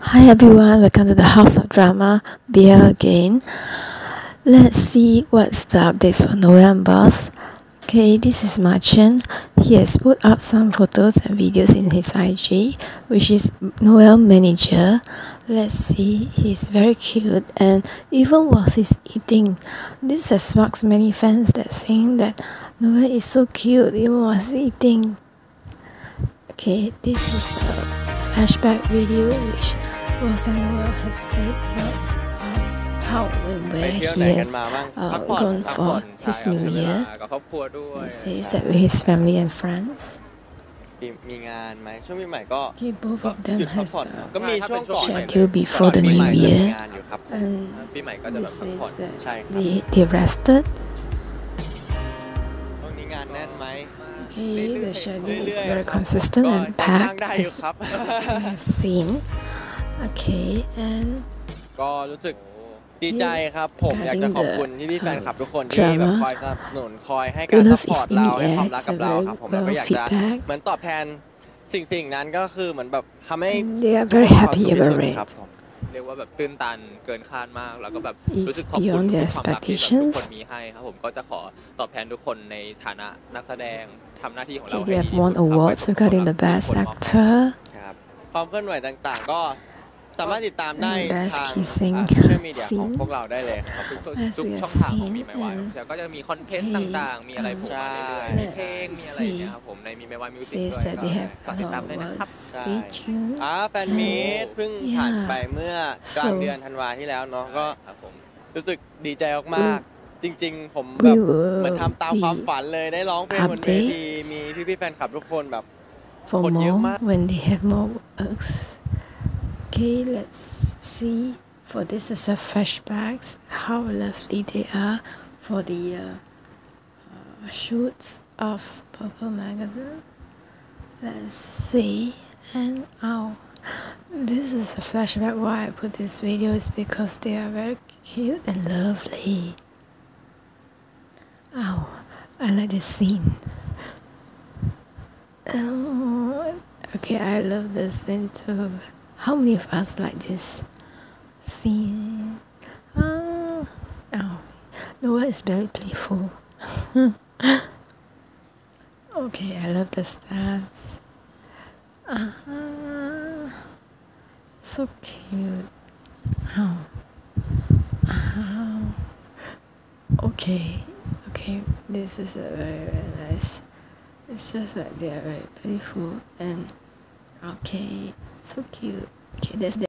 Hi everyone, welcome to the House of Drama Beer again. Let's see what's the updates for Boss. Okay, this is Marchen. He has put up some photos and videos in his IG, which is Noeul manager. Let's see, he's very cute and even while he's eating, this has sparked many fans that saying that Noeul is so cute even while he's eating. Okay, this is a flashback video which Ross and Noel has said about um, how and ไป where เที่ยว he ไหนกัน has มาบ้าง uh, พักผ่อน gone พักผ่อน for his ใช่ครับ new ใช้เว year. ลากับครอบครัวด้วย He says that with his family and friends. มีมีงานไหมช่วงปีใหม่ก็ Okay, both of ห them ยุดพัก has ผ่อน uh, ก็มีช่วงก่อน schedule before the ปี new ใหม่จะมี year งานอยู่ครับ and ปีใหม่ก็จะแบบ this พักผ่อน is that ใช่ครับ they, they rested. ช่วงนี้งานแน่นไหม Okay, the schedule is เรื่อย very ๆ consistent ก็ and ยัง packed ได้อยู่ as ครับ we have seen. Okay, and ก็รู้สึกดีใจครับ ผมอยากจะขอบคุณที่พี่ๆแฟนคลับทุกคนที่ Drama แบบคอยสนับสนุนคอยให้การ Love ซัพพอร์ต is in เรา the ให้ air ความรักกับ it's a เรา very ครับผมแล้วก็ well อยากจะ feedback เหมือนตอบแทนสิ่งสิ่งๆนั้นก็คือเหมือนแบบทำให้ and they are very มีความ happy สุขที่สุด about ครับ it. ผม เรียกว่าแบบตื้นตันเกินคาดมาก แล้วก็แบบ It's รู้สึกขอบคุณ beyond ทุก their ความรักที่แบบทุก expectations คนมีให้ครับผมก็จะขอตอบแทนทุกคนในฐานะนักแสดงทำหน้าที่ของเรา Okay, ให้ they ดี have ที่สุด won ครับ awards ไว้ตรง regarding the ความรัก best ที่คนมอบให้ actor. ครับความเคลื่อนไหวต่างๆ ก็ สามารถติดตามได้ And best ทาง kissing โซเชียลมีเดียของ scene พวกเราได้เลยครับทุก As ทุก we have ช่องทางของ seen มีไมวาย and แล้วก็จะมีคอนเทนต์ Okay, ต่างๆ มีอะไรโผล่มาเรื่อยๆ let's มีเพลงมีอะไรอย่างเงี้ยครับผมในมีไมวายมิวสิก Says ด้วย that ก็ they have ฝากติด a ตาม lot ด้วย of นะครับ words. Stay tuned. อ่าแฟนมีตเพิ่งผ่านไปเมื่อกลาง So- เดือนธันวาที่แล้วเนาะก็ครับผมรู้สึกดีใจมากๆจริงๆ ผมแบบ We will เหมือนทำตามความฝันเลยได้ร้องเพลงบนเวที updates มีพี่ๆแฟนคลับทุกคนแบบ for Còn nhiều more mà. when they have more works. Okay, let's see. For this is a flashbacks how lovely they are for the uh, uh, shoots of Purple Magazine. Let's see. And oh, this is a flashback. Why I put this video is because they are very cute and lovely. Oh, I like this scene. Oh, okay, I love this scene too. How many of us like this scene? Oh, oh, Noah is very playful. okay, I love the stars. Uh-huh. So cute. Oh. Oh. Okay, okay, this is a very, very nice. It's just like they are very playful and okay, so cute. Okay, that's